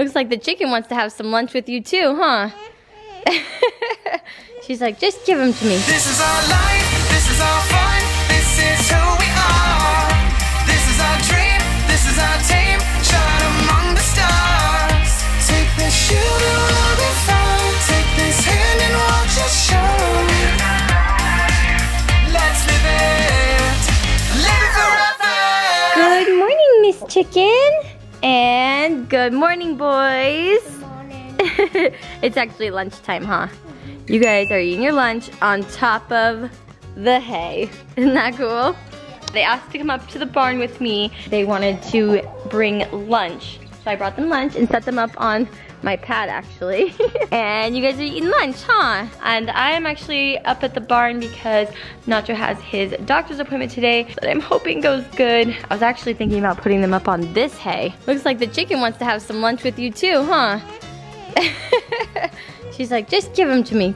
Looks like the chicken wants to have some lunch with you too, huh? She's like, just give him to me. This is our life, this is our fun, this is who we are. This is our dream, this is our team, shine among the stars. Take this shoe and we'll be fine. Take this hand and we'll just show. Let's live it, live forever. Good morning, Miss Chicken. And good morning, boys. it's actually lunchtime, huh? You guys are eating your lunch on top of the hay. Isn't that cool? They asked to come up to the barn with me. They wanted to bring lunch. So I brought them lunch and set them up on my pad actually. and you guys are eating lunch, huh? And I am actually up at the barn because Nacho has his doctor's appointment today that I'm hoping goes good. I was actually thinking about putting them up on this hay. Looks like the chicken wants to have some lunch with you too, huh? She's like, just give them to me.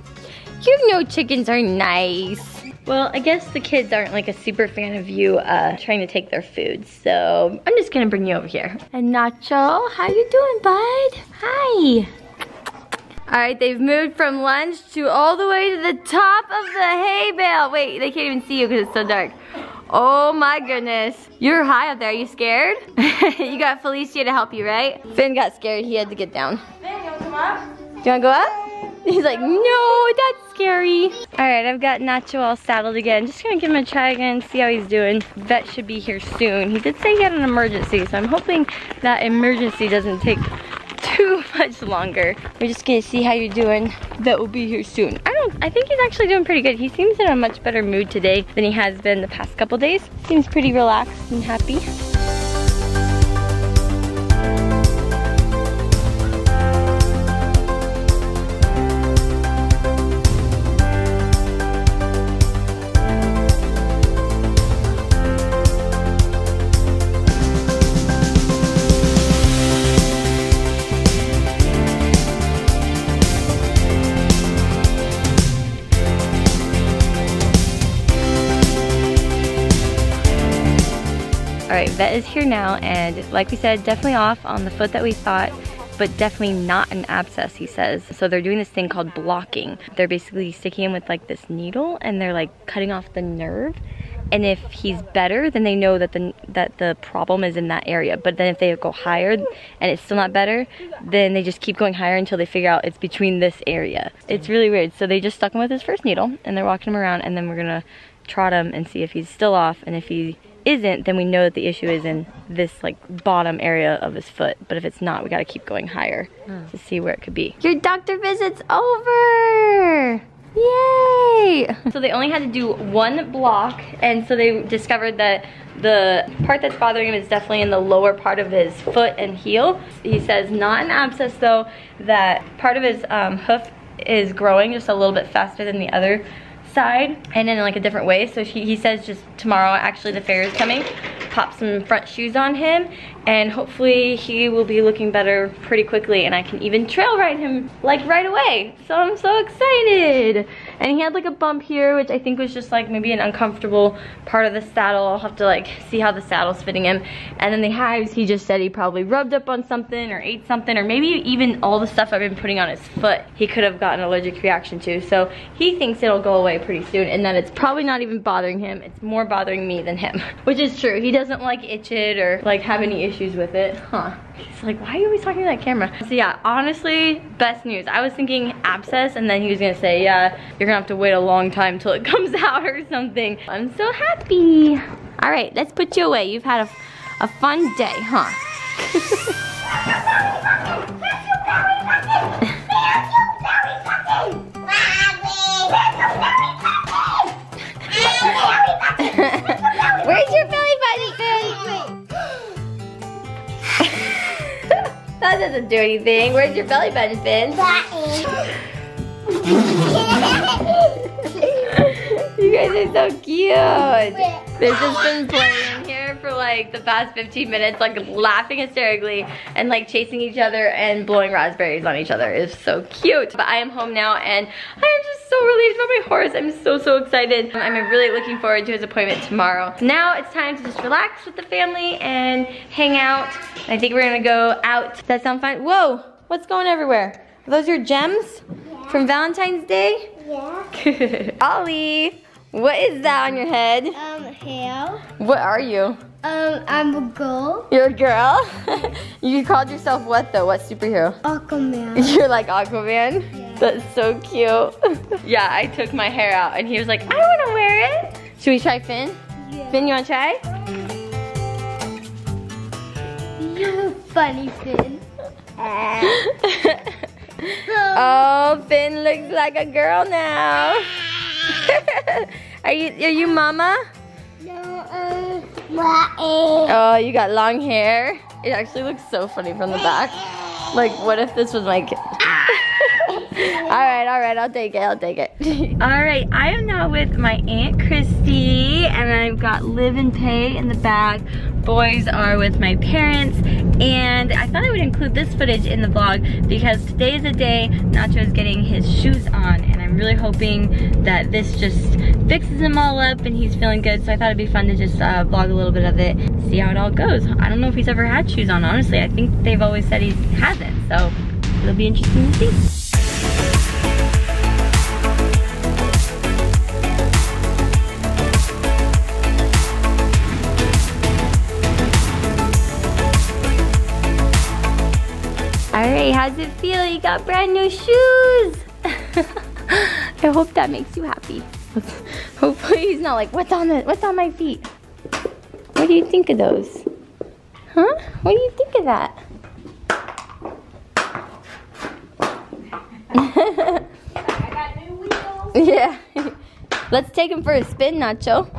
You know chickens are nice. Well, I guess the kids aren't like a super fan of you uh, trying to take their food, so I'm just gonna bring you over here. And Nacho, how you doing, bud? Hi. All right, they've moved from lunch to all the way to the top of the hay bale. Wait, they can't even see you because it's so dark. Oh my goodness. You're high up there, are you scared? you got Felicia to help you, right? Finn got scared, he had to get down. Finn, you wanna come up? Do you wanna go up? He's like, no, that's scary. All right, I've got Nacho all saddled again. Just gonna give him a try again, see how he's doing. Vet should be here soon. He did say he had an emergency, so I'm hoping that emergency doesn't take too much longer. We're just gonna see how you're doing. Vet will be here soon. I don't, I think he's actually doing pretty good. He seems in a much better mood today than he has been the past couple days. Seems pretty relaxed and happy. Right, vet is here now, and like we said, definitely off on the foot that we thought, but definitely not an abscess, he says. So they're doing this thing called blocking. They're basically sticking him with like this needle, and they're like cutting off the nerve. And if he's better, then they know that the that the problem is in that area. But then if they go higher and it's still not better, then they just keep going higher until they figure out it's between this area. It's really weird. So they just stuck him with his first needle, and they're walking him around, and then we're gonna trot him and see if he's still off, and if he isn't, then we know that the issue is in this like bottom area of his foot. But if it's not, we gotta keep going higher to see where it could be. Your doctor visit's over! Yay! So they only had to do one block, and so they discovered that the part that's bothering him is definitely in the lower part of his foot and heel. He says not an abscess though, that part of his um, hoof is growing just a little bit faster than the other side and in like a different way. So she, he says just tomorrow, actually the farrier is coming, pop some front shoes on him and hopefully he will be looking better pretty quickly and I can even trail ride him like right away. So I'm so excited. And he had like a bump here, which I think was just like maybe an uncomfortable part of the saddle. I'll have to like see how the saddle's fitting him. And then the hives, he just said he probably rubbed up on something or ate something or maybe even all the stuff I've been putting on his foot, he could have gotten an allergic reaction to. So he thinks it'll go away pretty soon and that it's probably not even bothering him. It's more bothering me than him, which is true. He doesn't like itch it or like have any issues with it. Huh. He's like, why are you always talking to that camera? So yeah, honestly, best news. I was thinking abscess and then he was gonna say, yeah, you're gonna have to wait a long time till it comes out or something. I'm so happy. All right, let's put you away. You've had a, a fun day, huh? that doesn't do anything. Where's your belly button, Finn? you guys are so cute. They've just been playing for like the past 15 minutes, like laughing hysterically and like chasing each other and blowing raspberries on each other. It's so cute. But I am home now and I am just so relieved about my horse. I'm so, so excited. I'm really looking forward to his appointment tomorrow. So now it's time to just relax with the family and hang out. I think we're gonna go out. Does that sound fine? Whoa, what's going everywhere? Are those your gems Yeah. from Valentine's Day? Yeah. Ollie, what is that on your head? Um, hair. What are you? Um, I'm a girl. You're a girl? you called yourself what though? What superhero? Aquaman. You're like Aquaman? Yeah. That's so cute. yeah, I took my hair out and he was like, I wanna wear it. Should we try Finn? Yeah. Finn, you wanna try? You're funny, Finn. oh, Finn looks like a girl now. are you are you mama? Is? Uh, oh, you got long hair. It actually looks so funny from the back. Like, what if this was my kid? all right, all right, I'll take it, I'll take it. all right, I am now with my Aunt Christy, and I've got Liv and Pay in the back. Boys are with my parents, and I thought I would include this footage in the vlog because today is the day Nacho is getting his shoes on, Really hoping that this just fixes him all up and he's feeling good. So I thought it'd be fun to just uh, vlog a little bit of it, see how it all goes. I don't know if he's ever had shoes on, honestly. I think they've always said he hasn't, so it'll be interesting to see. All right, how's it feel? You got brand new shoes. I hope that makes you happy. Hopefully he's not like, what's on the, what's on my feet? What do you think of those? Huh? What do you think of that? Yeah. Let's take him for a spin, Nacho.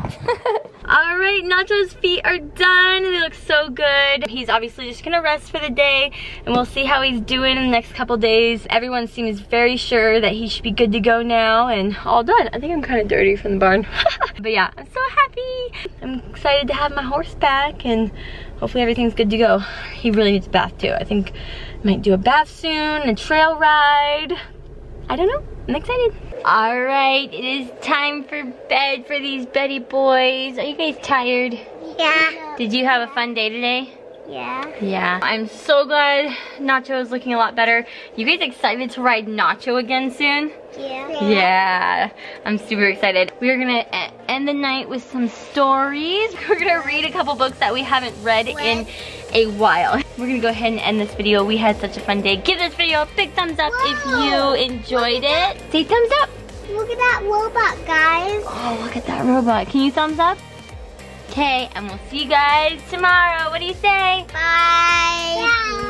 All right, Nacho's feet are done. They look so good. He's obviously just gonna rest for the day and we'll see how he's doing in the next couple days. Everyone seems very sure that he should be good to go now and all done. I think I'm kind of dirty from the barn. but yeah, I'm so happy. I'm excited to have my horse back and hopefully everything's good to go. He really needs a bath too. I think I might do a bath soon, a trail ride. I don't know. I'm excited. All right, it is time for bed for these Betty boys. Are you guys tired? Yeah. Did you have a fun day today? Yeah. Yeah. I'm so glad Nacho is looking a lot better. You guys excited to ride Nacho again soon? Yeah. Yeah, I'm super excited. We're gonna e- end the night with some stories. We're gonna read a couple books that we haven't read in a while. We're gonna go ahead and end this video. We had such a fun day. Give this video a big thumbs up if you enjoyed it. Say thumbs up. Look at that robot, guys. Oh, look at that robot. Can you thumbs up? Okay, and we'll see you guys tomorrow. What do you say? Bye.